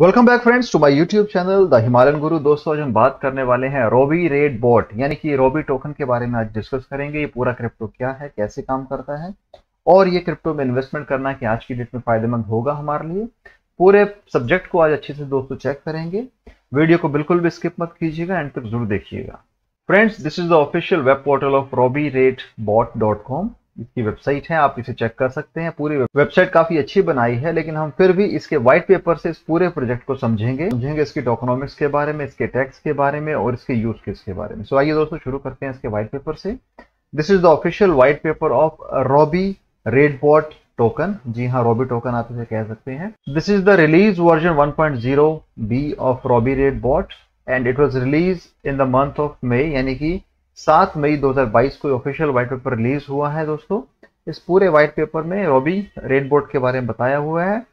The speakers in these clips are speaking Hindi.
Welcome back friends to my YouTube channel the Himalayan guru दोस्तों, आज हम बात करने वाले हैं रोबी रेड बॉट यानी कि रोबी टोकन के बारे में आज डिस्कस करेंगे। ये पूरा क्रिप्टो क्या है, कैसे काम करता है, और ये क्रिप्टो में इन्वेस्टमेंट करना कि आज की डेट में फ़ायदेमंद होगा हमारे लिए। पूरे सब्जेक्ट को आज अच्छे से दोस्तों चेक करेंगे। वीडियो को बिल्कुल भी स्किप मत कीजिएगा एंड तक ज़रूर देखिएगा। Friends this is the official web portal of Robbie Raid bot dot com इसकी वेबसाइट है, आप इसे चेक कर सकते हैं। पूरी वेबसाइट काफ़ी अच्छी बनाई है, लेकिन हम फिर भी इसके व्हाइट पेपर से इस पूरे प्रोजेक्ट को समझेंगे। समझेंगे इसके टोकोनॉमिक्स के बारे में, इसके टैक्स के बारे में और इसके यूज़ केस के बारे में। सो आइए दोस्तों, शुरू करते हैं इसके व्हाइट पेपर से। This is the official white paper of Robbie Raidbot token जी हाँ रॉबी टोकन आप इसे कह सकते हैं। This is the release version 1.0 B of Robbie Raid bot and it was released in the month of May यानी कि सात मई 2022 को ऑफिशियल व्हाइट पेपर रिलीज़ हुआ है दोस्तों। इस पूरे व्हाइट पेपर में रॉबी रेड बोर्ड के बारे में बताया हुआ है।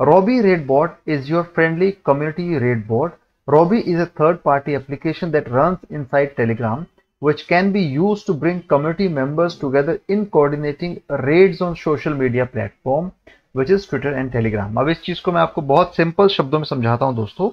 Robbie Raid board is your friendly community Raid board Robbie is a third party application that run in Telegram which can be used to bring community members together in coordinating raids on social media platform, which is Twitter and Telegram. अब इस चीज़ को मैं आपको बहुत सिंपल शब्दों में समझाता हूँ दोस्तों।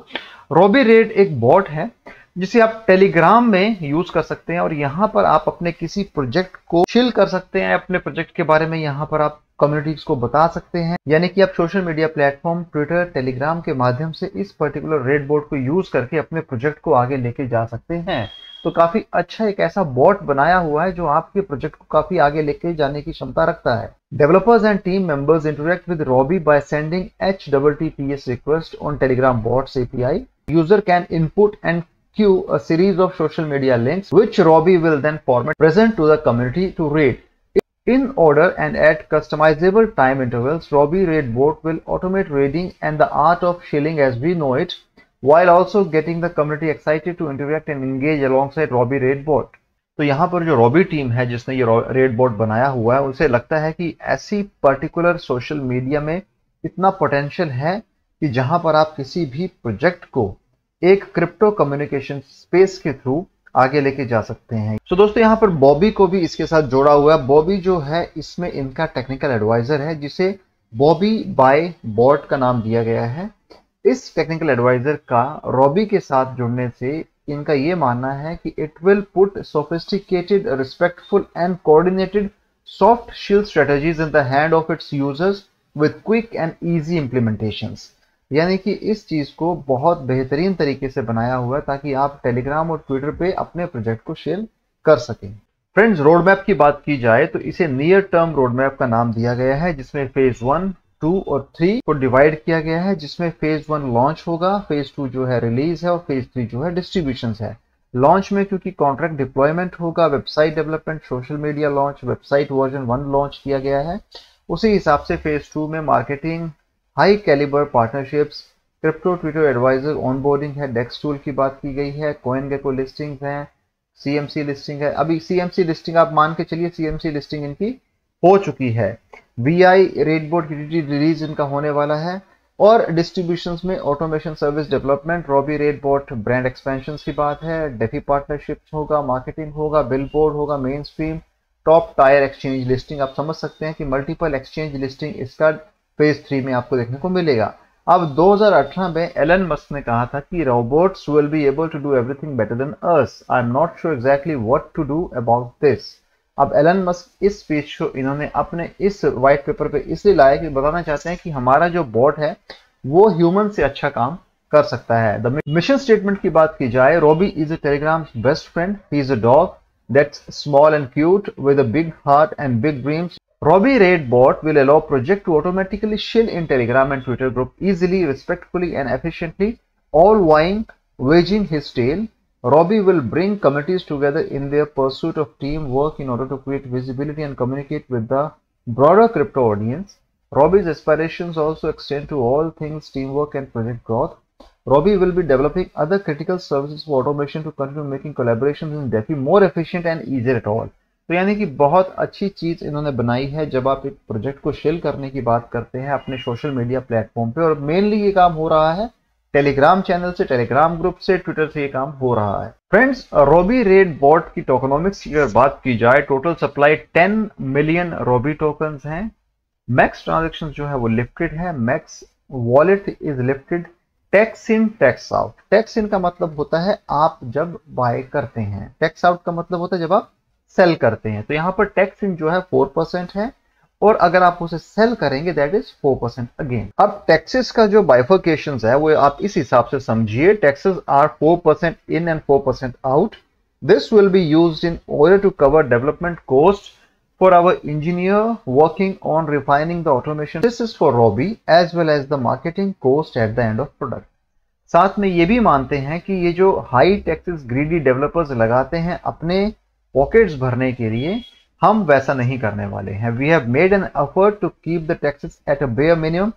रॉबी रेड एक बॉट है। जिसे आप टेलीग्राम में यूज़ कर सकते हैं और यहाँ पर आप अपने किसी प्रोजेक्ट को शिल कर सकते हैं, अपने प्रोजेक्ट के बारे में यहाँ पर आप कम्युनिटीज को बता सकते हैं। यानी कि आप social media platform Twitter Telegram के माध्यम से इस पर्टिकुलर रेड बोर्ड को यूज़ करके अपने प्रोजेक्ट को आगे लेके जा सकते हैं। तो काफ़ी अच्छा एक ऐसा बॉट बनाया हुआ है जो आपके प्रोजेक्ट को काफ़ी आगे लेके जाने की क्षमता रखता है। Developers and team members interact with Robbie by sending H double T P S request on Telegram bots API user can input and queue a series of social media links which Robbie will then format present to the community to read. In order and at customizable time intervals, Robbie Raid bot will automate raiding and the art of shilling as we know it, while also getting the community excited to interact and engage alongside Robbie Raid bot. तो यहाँ पर जो रॉबी टीम है जिसने ये रेड बोर्ड बनाया हुआ है उसे लगता है कि ऐसी पर्टिकुलर सोशल मीडिया में इतना पोटेंशियल है कि जहाँ पर आप किसी भी प्रोजेक्ट को एक क्रिप्टो कम्युनिकेशन स्पेस के थ्रू आगे लेके जा सकते हैं। तो so, दोस्तों यहाँ पर बॉबी को भी इसके साथ जोड़ा हुआ है। बॉबी जो है इसमें इनका टेक्निकल एडवाइजर है जिसे बॉबी बाय बॉट का नाम दिया गया है। इस टेक्निकल एडवाइजर का रॉबी के साथ जुड़ने से इनका ये मानना है कि it will put sophisticated respectful and coordinated soft shield strategies in the hand of its users with quick and easy implementations यानी कि इस चीज़ को बहुत बेहतरीन तरीके से बनाया हुआ है ताकि आप टेलीग्राम और ट्विटर पे अपने प्रोजेक्ट को शेयर कर सकें। फ्रेंड्स रोड मैप की बात की जाए तो इसे नियर टर्म रोड मैप का नाम दिया गया है, जिसमें फ़ेज़ वन टू और थ्री को डिवाइड किया गया है, जिसमें फ़ेज़ वन लॉन्च होगा फ़ेज़ टू जो है रिलीज़ है और फ़ेज़ थ्री जो है डिस्ट्रीब्यूशन है। लॉन्च में क्योंकि कॉन्ट्रैक्ट डिप्लॉयमेंट होगा website development social media launch website version one launch किया गया है। उसी हिसाब से फ़ेज़ टू में marketing high calibre partnerships crypto Twitter advisor onboarding है डेक्स टूल की बात की गई है कोइन गेको लिस्टिंग है सीएमसी लिस्टिंग है। अभी सीएमसी लिस्टिंग आप मान के चलिए सीएमसी लिस्टिंग इनकी हो चुकी है। वीआई रेड बोर्ड रिलीज़ इनका होने वाला है। और डिस्ट्रीब्यूशन में automation service development Robbie Raid board brand expansion की बात है। डेफी पार्टनरशिप होगा मार्केटिंग होगा बिल बोर्ड होगा mainstream top tier exchange listing आप समझ सकते हैं कि मल्टीपल एक्सचेंज लिस्टिंग इसका फ़ेज़ थ्री में आपको देखने को मिलेगा। अब 2018 में एलन मस्क ने कहा था कि robots will be able to do everything better than us I am not sure exactly what to do about this अब एलन मस्क इस स्पीच को इन्होंने अपने इस व्हाइट पेपर पे इसलिए लाया कि बताना चाहते हैं कि हमारा जो बॉट है, वो ह्यूमन से अच्छा काम कर सकता है। द मिशन स्टेटमेंट की बात की जाए Robbie is a Telegram best friend he is a dog that's small and cute with a big heart and big dreams Robbie Raid bot will allow project to automatically shill in Telegram and Twitter group easily, respectfully and efficiently, all while waging his tail. Robbie will bring committees together in their pursuit of teamwork in order to create visibility and communicate with the broader crypto audience. Robbie's aspirations also extend to all things teamwork and project growth. Robbie will be developing other critical services for automation to continue making collaborations in DeFi more efficient and easier at all. तो यानी कि बहुत अच्छी चीज़ इन्होंने बनाई है जब आप एक प्रोजेक्ट को शेल करने की बात करते हैं अपने सोशल मीडिया प्लेटफॉर्म पे, और मेनली ये काम हो रहा है टेलीग्राम चैनल से, टेलीग्राम ग्रुप से, ट्विटर से ये काम हो रहा है। फ्रेंड्स रोबी रेड बॉट की टोकनोमिक्स की अगर बात की जाए total supply 10 million Robbie token हैं। मैक्स ट्रांजेक्शन जो है वो लिफ्टेड है। Max wallet is lifted tax in tax out tax in का मतलब होता है आप जब बाय करते हैं। टैक्स आउट का मतलब होता है जब आप सेल करते हैं तो यहाँ पर टैक्स इन जो है फोर परसेंट है और अगर आप उसे सेल करेंगे that is four percent again अब टैक्सेस का जो बाइफोकेशन है, वो आप इस हिसाब से समझिए taxes are four percent in and four percent out this will be use in order to cover development cost for our engineer working on refining the automation. This is for Robbie as well as the marketing cost at the end of product. साथ में ये भी मानते हैं कि ये जो हाई टैक्सेस ग्रीडी डेवलपर्स लगाते हैं, अपने पॉकेट्स भरने के लिए हम वैसा नहीं करने वाले हैं। We have made an effort to keep the taxes at a bare minimum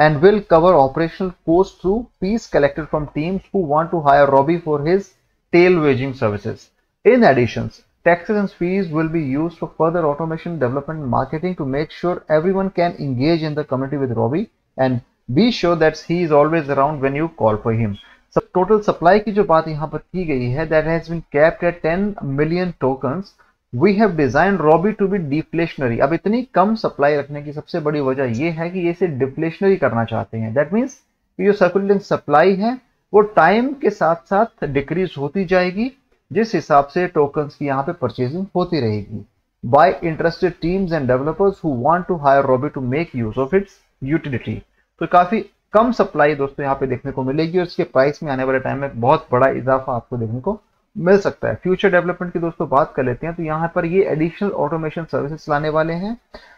and will cover operational cost through fees collected from team who want to hire Robbie for his tail wagging services in addition taxes and fees will be use for further automation development marketing to make sure every one can engage in the community with Robbie and be sure that he is always around when you call for him So, total supply की जो बात यहाँ पर की गई है, that has been capped at 10 million tokens. We have design Robbie to be deflationary अब इतनी कम सप्लाई रखने की सबसे बड़ी वजह यह है कि ये इसे डिफ्लेशनरी करना चाहते हैं। दैट मीन्स जो सर्कुलेटिंग सप्लाई है, वो टाइम के साथ साथ डिक्रीज होती जाएगी, जिस हिसाब से टोकन्स की यहाँ पे परचेजिंग होती रहेगी। By interested teams and developers who want to hire Robbie to make use of its utility तो काफ़ी कम सप्लाई दोस्तों यहाँ पे देखने को मिलेगी और इसके प्राइस में आने वाले टाइम में बहुत बड़ा इजाफा आपको देखने को मिल सकता है। फ्यूचर डेवलपमेंट की दोस्तों बात कर लेते हैं तो यहाँ पर ये एडिशनल ऑटोमेशन सर्विसेज़ लाने वाले हैं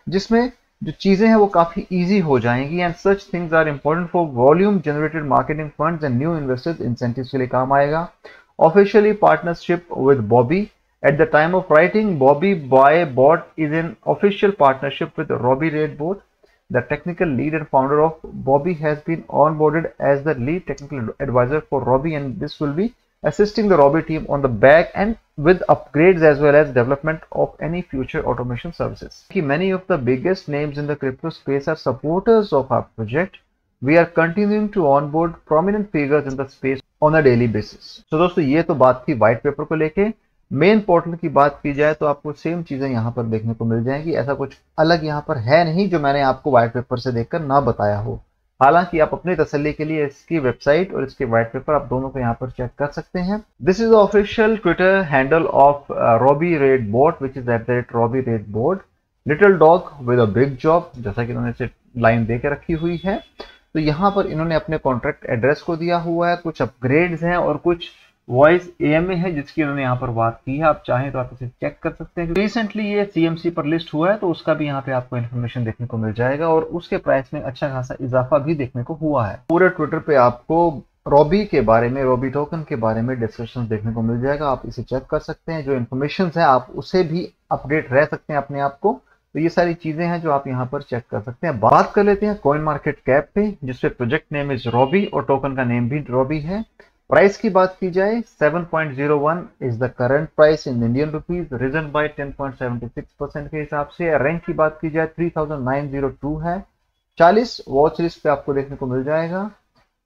जिसमें जो चीज़ें हैं वो काफ़ी इजी हो जाएँगी and such things are important for volume generated marketing funds and new investors incentive के लिए काम आएगा। Officially partnership with Bobby At the time of writing, Bobby Boy Bot is in official partnership with Robbie Red Bot. The technical lead and founder of Bobby has been onboarded as the lead technical advisor for Robbie, and this will be assisting the Robbie team on the back and with upgrades as well as development of any future automation services. Many of the biggest names in the crypto space are supporters of our project. We are continuing to onboard prominent figures in the space on a daily basis. So दोस्तों ये तो बात थी white paper को लेके मेन पोर्टल की बात की जाए तो आपको सेम चीज़ें यहाँ पर देखने को मिल जाएँगी। ऐसा कुछ अलग यहाँ पर है नहीं जो मैंने आपको व्हाइट पेपर से देखकर ना बताया हो। हालाँकि आप अपनी तसली के लिए इसकी वेबसाइट और इसके व्हाइट पेपर आप दोनों को यहाँ पर चेक कर सकते हैं। This is official Twitter handle of Robbie Raid board which is at the rate Robbie Raid board little dog with a big job जैसा कि उन्होंने इसे लाइन दे के रखी हुई है। तो यहाँ पर इन्होंने अपने कॉन्ट्रैक्ट एड्रेस को दिया हुआ है। कुछ अपग्रेड्स हैं और कुछ वॉइस एएमए है, जिसकी उन्होंने यहाँ पर बात की है। आप चाहें तो आप इसे चेक कर सकते हैं रिसेंटली ये सीएमसी पर लिस्ट हुआ है तो उसका भी यहाँ पे आपको इन्फॉर्मेशन देखने को मिल जाएगा, और उसके प्राइस में अच्छा खासा इजाफा भी देखने को हुआ है। पूरे ट्विटर पे आपको रॉबी के बारे में रॉबी टोकन के बारे में डिस्कशन देखने को मिल जाएगा। आप इसे चेक कर सकते हैं। जो इन्फॉर्मेशन है, आप उसे भी अपडेट रह सकते हैं अपने आप को। तो ये सारी चीज़ें हैं जो आप यहाँ पर चेक कर सकते हैं। बात कर लेते हैं कॉइन मार्केट कैप पे, जिसपे प्रोजेक्ट नेम इज़ रॉबी और टोकन का नेम भी रॉबी है। प्राइस की बात की जाए 7.01 is the current price in Indian rupees risen by 10.76 percent के हिसाब से। रैंक की बात की जाए 3902 है। 40 वॉच लिस्ट पे आपको देखने को मिल जाएगा।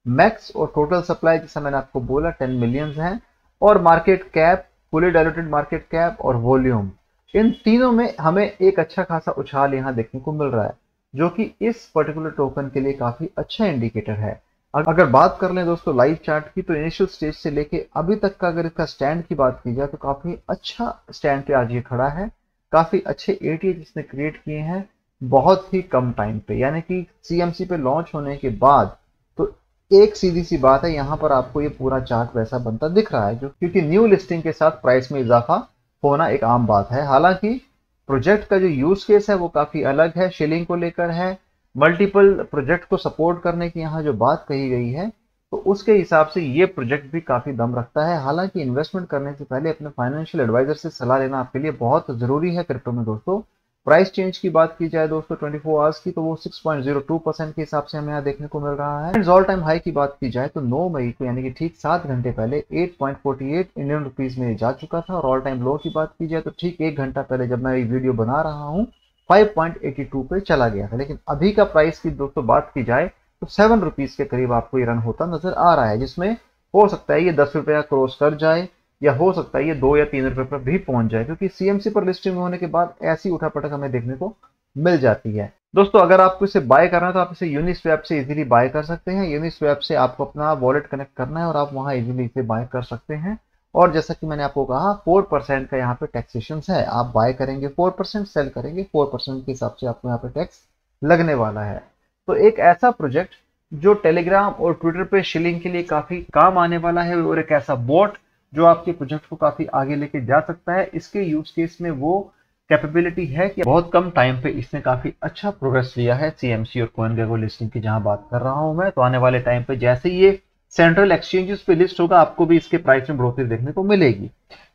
मैक्स और टोटल सप्लाई जैसा मैंने आपको बोला 10 मिलियन है। और market cap fully diluted market cap और वॉल्यूम इन तीनों में हमें एक अच्छा खासा उछाल यहाँ देखने को मिल रहा है, जो कि इस पर्टिकुलर टोकन के लिए काफ़ी अच्छा इंडिकेटर है। अगर बात कर लें दोस्तों लाइव चार्ट की तो इनिशियल स्टेज से लेके अभी तक का अगर इसका स्टैंड की बात की जाए तो काफ़ी अच्छा स्टैंड पे आज ये खड़ा है। काफ़ी अच्छे ए एटीए जिसने क्रिएट किए हैं, बहुत ही कम टाइम पे। यानी कि सीएमसी पे लॉन्च होने के बाद तो एक सीधी सी बात है, यहाँ पर आपको ये पूरा चार्ट वैसा बनता दिख रहा है, जो क्योंकि न्यू लिस्टिंग के साथ प्राइस में इजाफा होना एक आम बात है। हालाँकि प्रोजेक्ट का जो यूज़ केस है, वो काफ़ी अलग है शेलिंग को लेकर है मल्टीपल प्रोजेक्ट को सपोर्ट करने की यहाँ जो बात कही गई है तो उसके हिसाब से ये प्रोजेक्ट भी काफ़ी दम रखता है। हालाँकि इन्वेस्टमेंट करने से पहले अपने फाइनेंशियल एडवाइजर से सलाह लेना आपके लिए बहुत ज़रूरी है क्रिप्टो में दोस्तों। प्राइस चेंज की बात की जाए दोस्तों 24 फोर आवर्स की तो वो 6.02 परसेंट के हिसाब से हमें यहाँ देखने को मिल रहा है। एंड ऑल टाइम हाई की बात की जाए तो 9 मई को, यानी कि ठीक सात घंटे पहले 8.48 इंडियन रुपीज़ में जा चुका था। और ऑल टाइम लो की बात की जाए तो ठीक एक घंटा पहले जब मैं ये वीडियो बना रहा हूँ 5.82 पे चला गया था। लेकिन अभी का प्राइस की दोस्तों बात की जाए तो सेवन रुपीज़ के करीब आपको ये रन होता नज़र आ रहा है, जिसमें हो सकता है ये दस रुपया क्रॉस कर जाए, या हो सकता है ये दो या तीन रुपए पर भी पहुँच जाए, क्योंकि सीएमसी पर लिस्टिंग होने के बाद ऐसी उठापटक हमें देखने को मिल जाती है। दोस्तों, अगर आपको इसे बाय करना है तो आप इसे यूनिस्वैप से इजीली बाय कर सकते हैं। यूनिस्वैप से आपको अपना वॉलेट कनेक्ट करना है और आप वहाँ इजीली इसे बाय कर सकते हैं। और जैसा कि मैंने आपको कहा फोर परसेंट का यहाँ पे टैक्सेशन है। आप बाय करेंगे फोर परसेंट सेल करेंगे फोर परसेंट के हिसाब से आपको यहाँ पे टैक्स लगने वाला है। तो एक ऐसा प्रोजेक्ट जो टेलीग्राम और ट्विटर पे शिलिंग के लिए काफ़ी काम आने वाला है और एक ऐसा बोट जो आपके प्रोजेक्ट को काफ़ी आगे लेके जा सकता है, इसके यूज़ केस में वो कैपेबिलिटी है कि बहुत कम टाइम पे इसने काफ़ी अच्छा प्रोग्रेस लिया है। सीएमसी और कोइन लिस्टिंग की जहाँ बात कर रहा हूँ मैं तो आने वाले टाइम पे जैसे ये सेंट्रल एक्सचेंजेस पे लिस्ट होगा, आपको भी इसके प्राइस में बढ़ोतरी देखने को मिलेगी।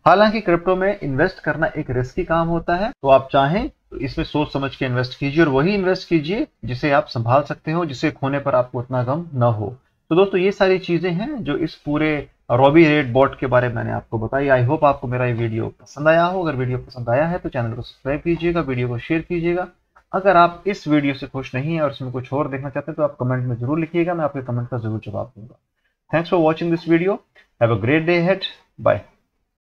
हालाँकि क्रिप्टो में इन्वेस्ट करना एक रिस्की काम होता है तो आप चाहें तो इसमें सोच समझ के इन्वेस्ट कीजिए और वही इन्वेस्ट कीजिए जिसे आप संभाल सकते हो, जिसे खोने पर आपको उतना गम न हो। तो दोस्तों, ये सारी चीज़ें हैं जो इस पूरे रॉबी रेड बॉट के बारे में मैंने आपको बताई। आई होप आपको मेरा ये वीडियो पसंद आया हो। अगर वीडियो पसंद आया है तो चैनल को सब्सक्राइब कीजिएगा, वीडियो को शेयर कीजिएगा। अगर आप इस वीडियो से खुश नहीं है और इसमें कुछ और देखना चाहते हैं तो आप कमेंट में ज़रूर लिखिएगा, मैं आपके कमेंट का ज़रूर जवाब दूँगा। Thanks for watching this video. Have a great day ahead. Bye.